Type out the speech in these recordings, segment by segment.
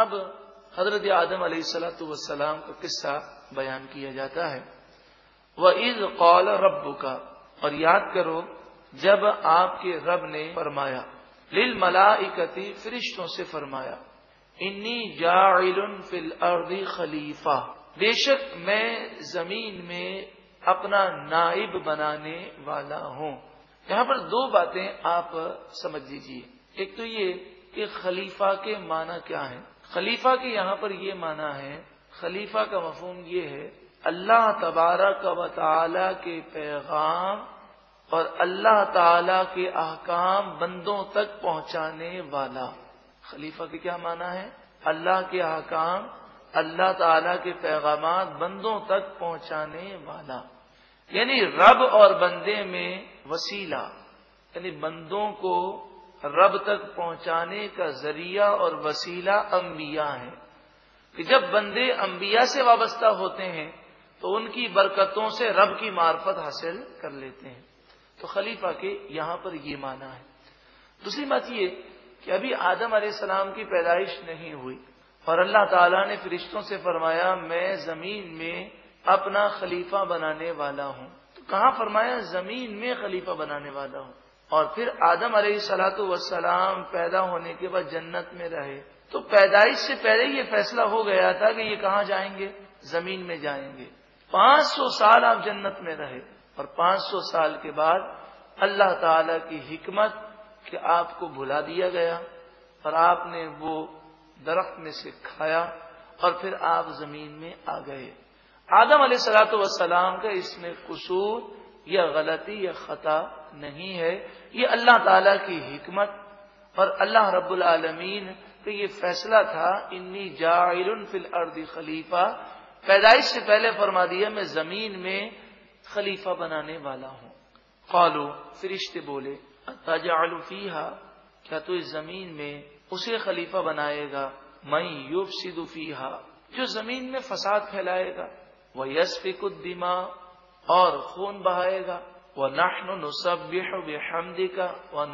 اب حضرت آدم علیہ السلاۃ والسلام کا قصہ بیان کیا جاتا ہے۔ وہ عید قول رب کا اور یاد کرو، جب آپ کے رب نے فرمایا لل ملا فرشتوں سے فرمایا انی جا فل خلیفہ بے شک میں زمین میں اپنا نائب بنانے والا ہوں۔ یہاں پر دو باتیں آپ سمجھ لیجیے ایک تو یہ کہ خلیفہ کے معنی کیا ہے خلیفہ کے یہاں پر یہ معنی ہے، خلیفہ کا مفہوم یہ ہے، اللہ تبارک و تعالی کے پیغام اور اللہ تعالی کے احکام بندوں تک پہنچانے والا۔ خلیفہ کے کیا معنی ہے؟ اللہ کے احکام، اللہ تعالی کے پیغامات بندوں تک پہنچانے والا۔ یعنی رب اور بندے میں وسیلہ یعنی بندوں کو رب تک پہنچانے کا ذریعہ اور وسیلہ انبیاء ہیں۔ کہ جب بندے انبیاء سے وابستہ ہوتے ہیں، تو ان کی برکتوں سے رب کی معرفت حاصل کر لیتے ہیں۔ تو خلیفہ کے یہاں پر یہ مانا ہے۔ دوسری بات یہ کہ ابھی آدم علیہ السلام کی پیدائش نہیں ہوئی، اور اللہ تعالیٰ نے فرشتوں سے فرمایا، میں زمین میں اپنا خلیفہ بنانے والا ہوں۔ تو کہاں فرمایا، زمین میں خلیفہ بنانے والا ہوں؟ اور پھر آدم علیہ سلاۃ وسلام پیدا ہونے کے بعد جنت میں رہے۔ تو پیدائش سے پہلے یہ فیصلہ ہو گیا تھا کہ یہ کہاں جائیں گے؟ زمین میں جائیں گے۔ پانچ سو سال آپ جنت میں رہے اور پانچ سو سال کے بعد اللہ تعالی کی حکمت کہ آپ کو بھلا دیا گیا اور آپ نے وہ درخت میں سے کھایا اور پھر آپ زمین میں آ گئے۔ آدم علیہ سلاۃ وسلام کا اس میں قصور یا غلطی یا خطا نہیں ہے، یہ اللہ تعالی کی حکمت اور اللہ رب العالمین کا یہ فیصلہ تھا، انی جاعل فی الارض خلیفہ پیدائش سے پہلے فرما دیا، میں زمین میں خلیفہ بنانے والا ہوں قالو فرشتے بولے تجعل فیہا کیا تو اس زمین میں اسے خلیفہ بنائے گا؟ میں یوب سدو جو زمین میں فساد پھیلائے گا وہ یس الدماء اور خون بہائے گا۔ وہ نخن نصب حمد کا وہ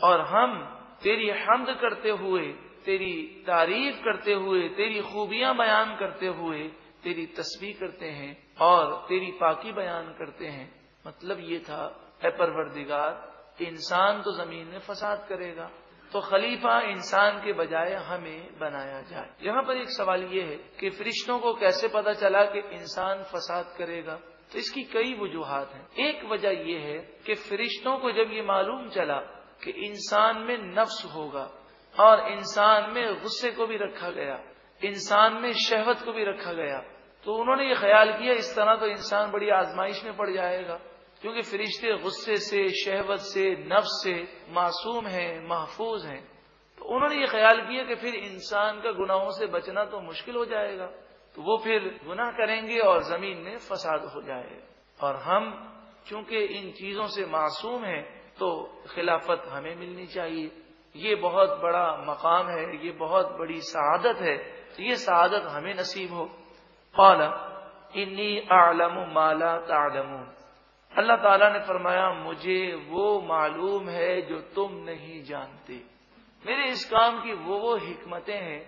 اور ہم تیری حمد کرتے ہوئے، تیری تعریف کرتے ہوئے، تیری خوبیاں بیان کرتے ہوئے تیری تصویر کرتے ہیں اور تیری پاکی بیان کرتے ہیں۔ مطلب یہ تھا، اے پروردگار کہ انسان تو زمین میں فساد کرے گا۔ تو خلیفہ انسان کے بجائے ہمیں بنایا جائے۔ یہاں پر ایک سوال یہ ہے کہ فرشتوں کو کیسے پتا چلا کہ انسان فساد کرے گا؟ تو اس کی کئی وجوہات ہیں۔ ایک وجہ یہ ہے کہ فرشتوں کو جب یہ معلوم چلا کہ انسان میں نفس ہوگا اور انسان میں غصے کو بھی رکھا گیا، انسان میں شہوت کو بھی رکھا گیا، تو انہوں نے یہ خیال کیا اس طرح تو انسان بڑی آزمائش میں پڑ جائے گا۔ کیونکہ فرشتے غصے سے، شہوت سے، نفس سے معصوم ہیں، محفوظ ہیں۔ تو انہوں نے یہ خیال کیا کہ پھر انسان کا گناہوں سے بچنا تو مشکل ہو جائے گا۔ تو وہ پھر گناہ کریں گے اور زمین میں فساد ہو جائے۔ اور ہم چونکہ ان چیزوں سے معصوم ہیں تو خلافت ہمیں ملنی چاہیے۔ یہ بہت بڑا مقام ہے، یہ بہت بڑی سعادت ہے۔ یہ سعادت ہمیں نصیب ہو۔ پالا انی عالم مالا تعلمون اللہ تعالیٰ نے فرمایا، مجھے وہ معلوم ہے جو تم نہیں جانتے۔ میرے اس کام کی وہ وہ حکمتیں ہیں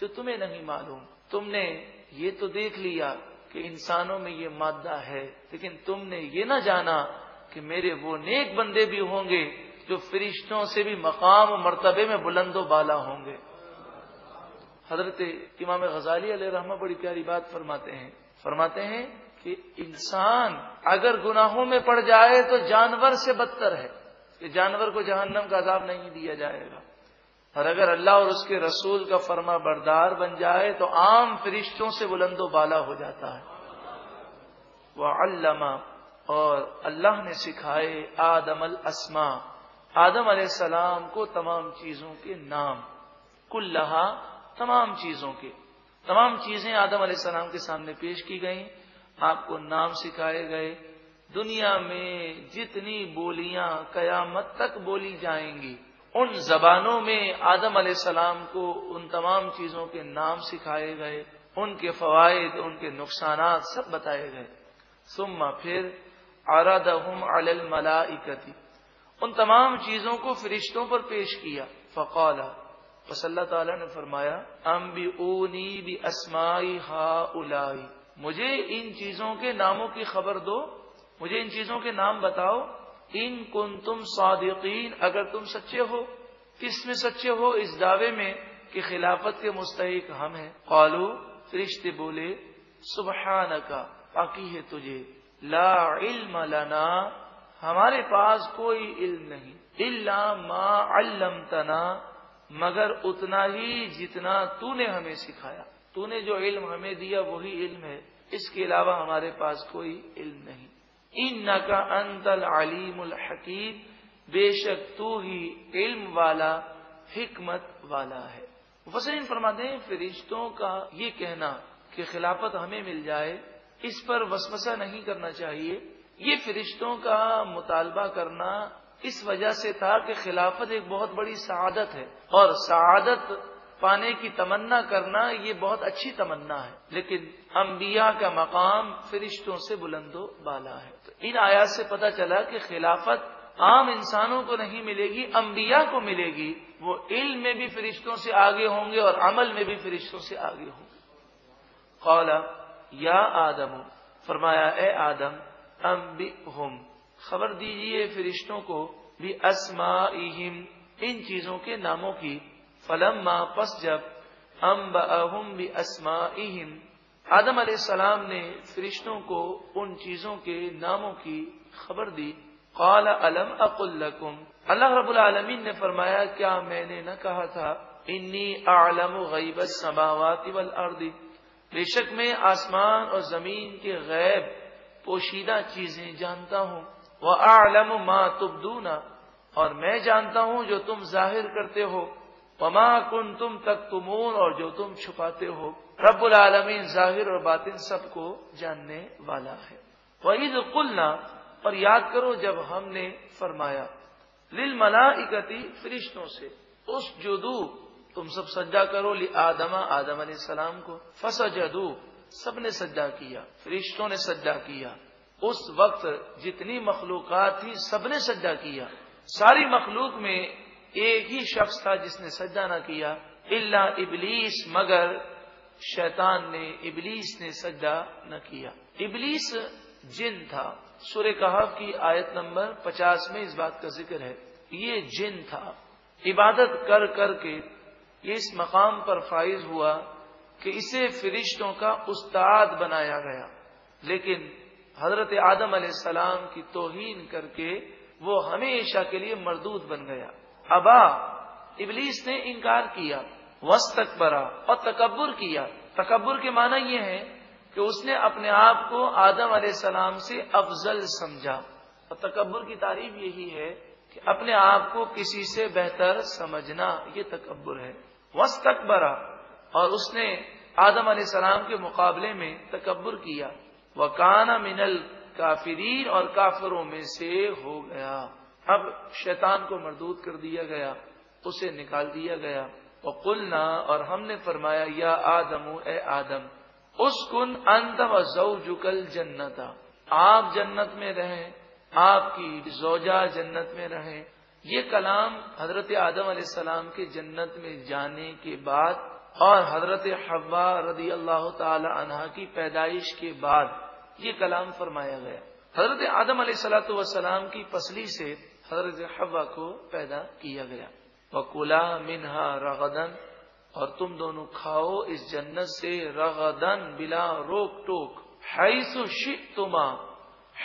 جو تمہیں نہیں معلوم۔ تم نے یہ تو دیکھ لیا کہ انسانوں میں یہ مادہ ہے، لیکن تم نے یہ نہ جانا کہ میرے وہ نیک بندے بھی ہوں گے جو فرشتوں سے بھی مقام و مرتبے میں بلند و بالا ہوں گے۔ حضرت امام غزالی علیہ رحمہ بڑی پیاری بات فرماتے ہیں۔ فرماتے ہیں کہ انسان اگر گناہوں میں پڑ جائے تو جانور سے بدتر ہے۔ کہ جانور کو جہنم کا عذاب نہیں دیا جائے گا۔ اور اگر اللہ اور اس کے رسول کا فرما بردار بن جائے تو عام فرشتوں سے بلند و بالا ہو جاتا ہے۔ وہ علامہ اور اللہ نے سکھائے آدم الاسما آدم علیہ السلام کو تمام چیزوں کے نام کل لہا تمام چیزوں کے۔ تمام چیزیں آدم علیہ السلام کے سامنے پیش کی گئیں، آپ کو نام سکھائے گئے۔ دنیا میں جتنی بولیاں قیامت تک بولی جائیں گی ان زبانوں میں آدم علیہ السلام کو ان تمام چیزوں کے نام سکھائے گئے، ان کے فوائد، ان کے نقصانات سب بتائے گئے۔ سما پھر آرادہم علی الملائکتی، ان تمام چیزوں کو فرشتوں پر پیش کیا۔ فقولا بس اللہ تعالیٰ نے فرمایا ام بھی اونی بھی اسمائی ہا الائی مجھے ان چیزوں کے ناموں کی خبر دو، مجھے ان چیزوں کے نام بتاؤ۔ ان کن تم صادقین، اگر تم سچے ہو، کس میں سچے ہو؟ اس دعوے میں کہ خلافت کے مستحق ہم ہیں۔ قالو، فرشتے بولے سبحان کا پاکی ہے تجھے۔ لا علم لنا، ہمارے پاس کوئی علم نہیں۔ اللہ ما علمتنا، مگر اتنا ہی جتنا تو نے ہمیں سکھایا۔ تو نے جو علم ہمیں دیا، وہی علم ہے۔ اس کے علاوہ ہمارے پاس کوئی علم نہیں۔ ان کا انتل علیم الحکیم، بے شک تو ہی علم والا، حکمت والا ہے۔ وسین فرماتے ہیں، فرشتوں کا یہ کہنا کہ خلافت ہمیں مل جائے، اس پر وسوسہ نہیں کرنا چاہیے۔ یہ فرشتوں کا مطالبہ کرنا اس وجہ سے تھا کہ خلافت ایک بہت بڑی سعادت ہے۔ اور سعادت پانے کی تمنا کرنا یہ بہت اچھی تمنا ہے۔ لیکن انبیاء کا مقام فرشتوں سے بلند و بالا ہے۔ ان آیات سے پتہ چلا کہ خلافت عام انسانوں کو نہیں ملے گی، انبیاء کو ملے گی۔ وہ علم میں بھی فرشتوں سے آگے ہوں گے اور عمل میں بھی فرشتوں سے آگے ہوں گے۔ قولا یا آدم، فرمایا، اے آدم ام ہم خبر دیجیے فرشتوں کو بھی اسما ان چیزوں کے ناموں کی۔ فلم ماں پس جب ام بہم بھی اسما آدم علیہ السلام نے فرشتوں کو ان چیزوں کے ناموں کی خبر دی۔ قال علم اقل لکم؟ اللہ رب العالمین نے فرمایا، کیا میں نے نہ کہا تھا، انی اعلم غیب السماوات والارض بے شک میں آسمان اور زمین کے غیب، پوشیدہ چیزیں جانتا ہوں۔ وہ عالم ماں تبدونا اور میں جانتا ہوں جو تم ظاہر کرتے ہو۔ پما کن تم تک تمون اور جو تم چھپاتے ہو، رب العالمین ظاہر اور باطن سب کو جاننے والا ہے۔ وہ عید اور یاد کرو جب ہم نے فرمایا لل ملا فرشتوں سے، اس جدو، تم سب سجا کرو لی آدم آدم علیہ السلام کو فس جدو سب نے سجا کیا، فرشتوں نے سجا کیا۔ اس وقت جتنی مخلوقات تھی سب نے سجا کیا۔ ساری مخلوق میں ایک ہی شخص تھا جس نے سجا نہ کیا اللہ ابلیس، مگر شیطان نے، ابلیس نے سجا نہ کیا۔ ابلیس جن تھا۔ سورہ کہف کی آیت نمبر پچاس میں اس بات کا ذکر ہے۔ یہ جن تھا۔ عبادت کر کر کے یہ اس مقام پر فائز ہوا کہ اسے فرشتوں کا استاد بنایا گیا۔ لیکن حضرت آدم علیہ السلام کی توہین کر کے وہ ہمیشہ کے لیے مردود بن گیا۔ ابا، ابلیس نے انکار کیا وسط اور تکبر کیا۔ تکبر کے معنی یہ ہے کہ اس نے اپنے آپ کو آدم علیہ السلام سے افضل سمجھا۔ اور تکبر کی تعریف یہی ہے کہ اپنے آپ کو کسی سے بہتر سمجھنا، یہ تکبر ہے۔ وس تک برا اور اس نے آدم علیہ السلام کے مقابلے میں تکبر کیا۔ وہ کانا منل کافرین اور کافروں میں سے ہو گیا۔ اب شیطان کو مردود کر دیا گیا، اسے نکال دیا گیا۔ وہ قلنا اور ہم نے فرمایا، یا آدم، اے آدم اس کن انت و زو جکل آپ جنت میں رہیں، آپ کی زوجہ جنت میں رہیں۔ یہ کلام حضرت آدم علیہ السلام کے جنت میں جانے کے بعد اور حضرت حوا رضی اللہ تعالی عنہ کی پیدائش کے بعد یہ کلام فرمایا گیا۔ حضرت آدم علیہ السلاۃ والسلام کی فصلی سے حضرت حوا کو پیدا کیا گیا۔ وکلا منہا رغدن اور تم دونوں کھاؤ اس جنت سے رغدن بلا روک ٹوک۔ حیث شک تما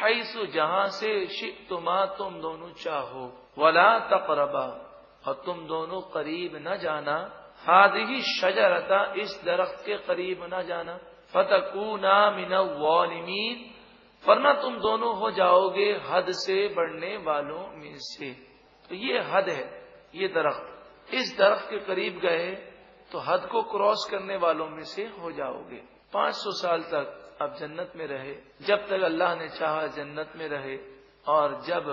حیث جہاں سے شک تما تم دونوں چاہو۔ ولا تقربا، اور تم دونوں قریب نہ جانا۔ ہاد ہی شجرتا اس درخت کے قریب نہ جانا۔ فتح من والمین ورنہ تم دونوں ہو جاؤ گے حد سے بڑھنے والوں میں سے۔ تو یہ حد ہے، یہ درخت۔ اس درخت کے قریب گئے تو حد کو کراس کرنے والوں میں سے ہو جاؤ گے۔ پانچ سو سال تک اب جنت میں رہے۔ جب تک اللہ نے چاہا جنت میں رہے۔ اور جب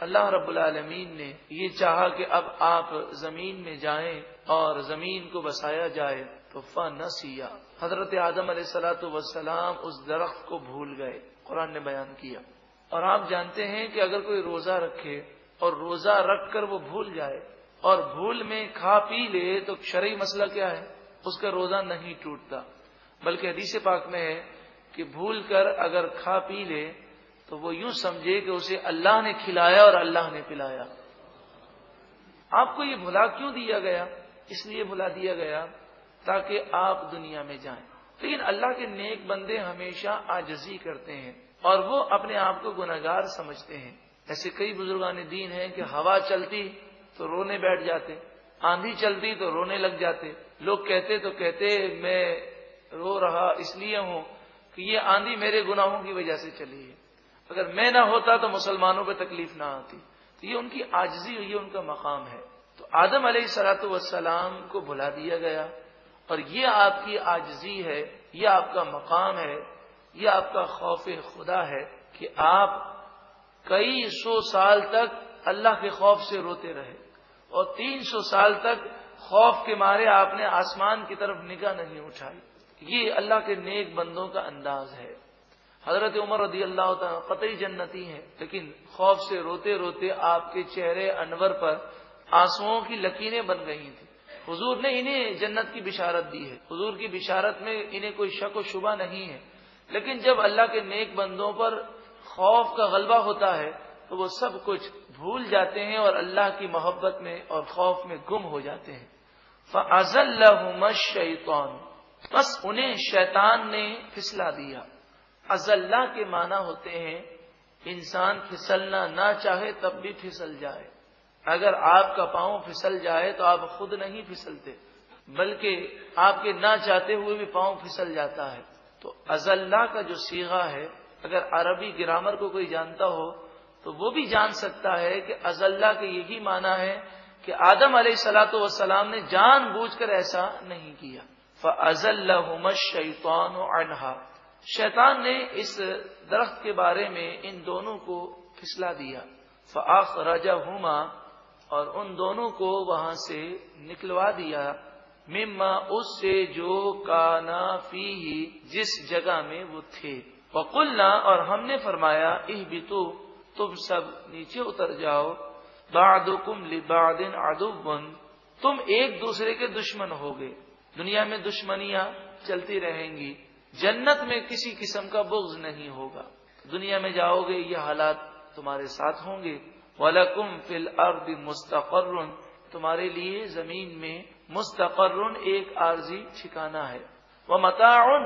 اللہ رب العالمین نے یہ چاہا کہ اب آپ زمین میں جائیں اور زمین کو بسایا جائے تو فن سیا حضرت اعظم علیہ سلاۃ وسلام اس درخت کو بھول گئے۔ قرآن نے بیان کیا۔ اور آپ جانتے ہیں کہ اگر کوئی روزہ رکھے اور روزہ رکھ کر وہ بھول جائے اور بھول میں کھا پی لے تو شرعی مسئلہ کیا ہے؟ اس کا روزہ نہیں ٹوٹتا۔ بلکہ حدیث پاک میں ہے کہ بھول کر اگر کھا پی لے تو وہ یوں سمجھے کہ اسے اللہ نے کھلایا اور اللہ نے پلایا۔ آپ کو یہ بھلا کیوں دیا گیا؟ اس لیے بھلا دیا گیا تاکہ آپ دنیا میں جائیں۔ لیکن اللہ کے نیک بندے ہمیشہ آجزی کرتے ہیں اور وہ اپنے آپ کو گناگار سمجھتے ہیں۔ ایسے کئی بزرگان دین ہیں کہ ہوا چلتی تو رونے بیٹھ جاتے، آندھی چلتی تو رونے لگ جاتے۔ لوگ کہتے تو کہتے، میں رو رہا اس لیے ہوں کہ یہ آندھی میرے گناہوں کی وجہ سے چلی ہے۔ اگر میں نہ ہوتا تو مسلمانوں پہ تکلیف نہ آتی۔ تو یہ ان کی آجزی ہوئی ان کا مقام ہے۔ تو آدم علیہ سلاۃ والسلام کو بلا دیا گیا۔ اور یہ آپ کی آجزی ہے، یہ آپ کا مقام ہے، یہ آپ کا خوف خدا ہے کہ آپ کئی سو سال تک اللہ کے خوف سے روتے رہے اور تین سو سال تک خوف کے مارے آپ نے آسمان کی طرف نگاہ نہیں اٹھائی۔ یہ اللہ کے نیک بندوں کا انداز ہے۔ حضرت عمر رضی اللہ تعالیٰ قطعی جنتی ہیں، لیکن خوف سے روتے روتے آپ کے چہرے انور پر آنسو کی لکیریں بن گئی تھیں۔ حضور نے انہیں جنت کی بشارت دی ہے۔ حضور کی بشارت میں انہیں کوئی شک و شبہ نہیں ہے۔ لیکن جب اللہ کے نیک بندوں پر خوف کا غلبہ ہوتا ہے، تو وہ سب کچھ بھول جاتے ہیں اور اللہ کی محبت میں اور خوف میں گم ہو جاتے ہیں۔ فضل شیطان بس انہیں شیطان نے پھسلا دیا۔ ازلہ کے معنی ہوتے ہیں، انسان پھسلنا نہ چاہے تب بھی پھسل جائے۔ اگر آپ کا پاؤں پھسل جائے تو آپ خود نہیں پھسلتے، بلکہ آپ کے نہ چاہتے ہوئے بھی پاؤں پھسل جاتا ہے۔ تو ازلہ کا جو سیگا ہے، اگر عربی گرامر کو کوئی جانتا ہو، تو وہ بھی جان سکتا ہے کہ ازلہ کے یہی معنی ہے کہ آدم علیہ سلاۃ وسلام نے جان بوجھ کر ایسا نہیں کیا۔ فضل شیطان و انہا شیطان نے اس درخت کے بارے میں ان دونوں کو پھسلا دیا۔ فاخ رجا ہوما اور ان دونوں کو وہاں سے نکلوا دیا، مما اس سے جو کانا فی جس جگہ میں وہ تھے۔ وقلنا، اور ہم نے فرمایا اہ بھی تو تم سب نیچے اتر جاؤ۔ بعدکم لبعد عدو، تم ایک دوسرے کے دشمن ہوگے۔ دنیا میں دشمنیاں چلتی رہیں گی۔ جنت میں کسی قسم کا بغض نہیں ہوگا۔ دنیا میں جاؤ گے، یہ حالات تمہارے ساتھ ہوں گے۔ ولکم فل ارد مستقر تمہارے لیے زمین میں مستقر ایک عارضی ٹھکانا ہے۔ وہ متعن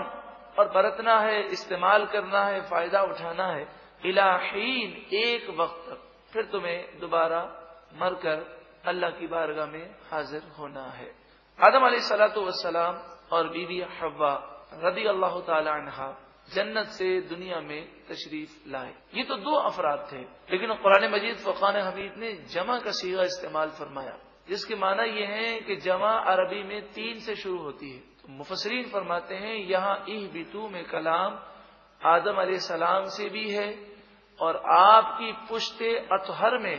اور برتنا ہے، استعمال کرنا ہے، فائدہ اٹھانا ہے۔ الہین ایک وقت تک۔ پھر تمہیں دوبارہ مر کر اللہ کی بارگاہ میں حاضر ہونا ہے۔ آدم علیہ سلاۃ والسلام اور بیوی حوا رضی اللہ تعالی عنہ جنت سے دنیا میں تشریف لائے یہ تو دو افراد تھے، لیکن قرآن مجید فقان حمید نے جمع کا سیگا استعمال فرمایا، جس کے معنی یہ ہے کہ جمع عربی میں تین سے شروع ہوتی ہے۔ تو مفسرین فرماتے ہیں، یہاں اہ بتو میں کلام آدم علیہ السلام سے بھی ہے، اور آپ کی پشت اطہر میں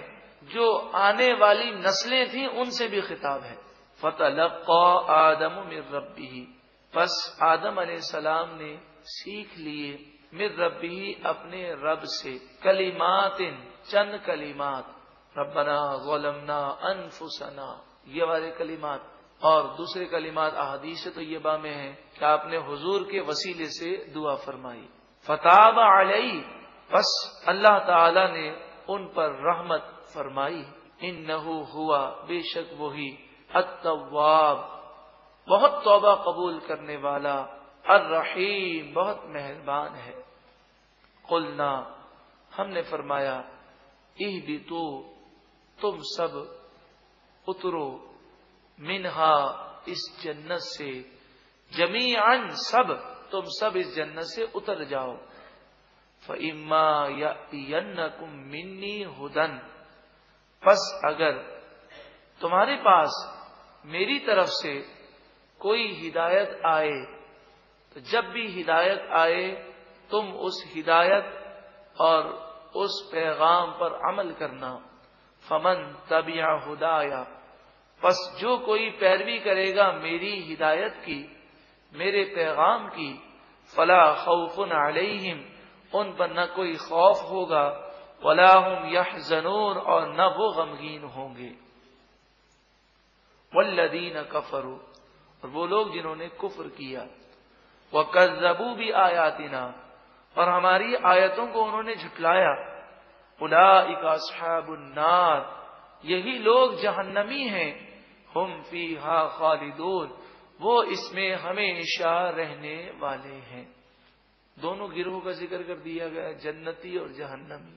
جو آنے والی نسلیں تھیں، ان سے بھی خطاب ہے۔ فتح آدم مر ربی بس آدم علیہ السلام نے سیکھ لیے مر ربی، اپنے رب سے کلیمات چند کلیمات ربنا غلمنا انفسنا، یہ والے کلیمات اور دوسرے کلیمات احادیث طیبہ میں ہیں کہ آپ نے حضور کے وسیلے سے دعا فرمائی۔ فتح علیہ بس اللہ تعالی نے ان پر رحمت فرمائی۔ ان نہ ہوا، بے شک وہی، التواب، بہت توبہ قبول کرنے والا۔ الرحیم، بہت مہربان ہے۔ قلنا، ہم نے فرمایا اہ بھی تو تم سب اترو، منہا، اس جنت سے جمی سب، تم سب اس جنت سے اتر جاؤ۔ فما یا کم منی ہدن پس اگر تمہارے پاس میری طرف سے کوئی ہدایت آئے تو جب بھی ہدایت آئے، تم اس ہدایت اور اس پیغام پر عمل کرنا۔ فمن تبیا ہدایا بس جو کوئی پیروی کرے گا میری ہدایت کی، میرے پیغام کی، فلا خوف علیہم ان پر نہ کوئی خوف ہوگا، ولا ہم یہ اور نہ وہ غمگین ہوں گے۔ ولدین کفرو اور وہ لوگ جنہوں نے کفر کیا۔ وہ کزبو بھی آیاتنا اور ہماری آیتوں کو انہوں نے جھٹلایا۔ الا صحاب النار۔ یہی لوگ جہنمی ہیں۔ ہم فی خالدون۔ وہ اس میں ہمیشہ رہنے والے ہیں۔ دونوں گروہ کا ذکر کر دیا گیا جنتی اور جہنمی۔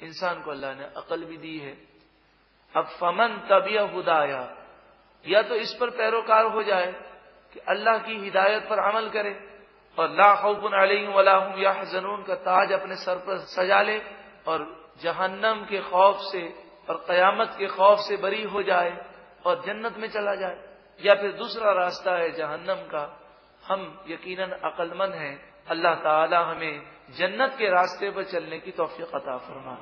انسان کو اللہ نے عقل بھی دی ہے۔ اب فمن طبیع ہدایا یا تو اس پر پیروکار ہو جائے۔ کہ اللہ کی ہدایت پر عمل کرے اور لا خوف علیہم ولا هم یا کا تاج اپنے سر پر سجا لے اور جہنم کے خوف سے اور قیامت کے خوف سے بری ہو جائے اور جنت میں چلا جائے یا پھر دوسرا راستہ ہے جہنم کا۔ ہم یقیناً عقل مند ہیں۔ اللہ تعالی ہمیں جنت کے راستے پر چلنے کی توفیق عطا فرما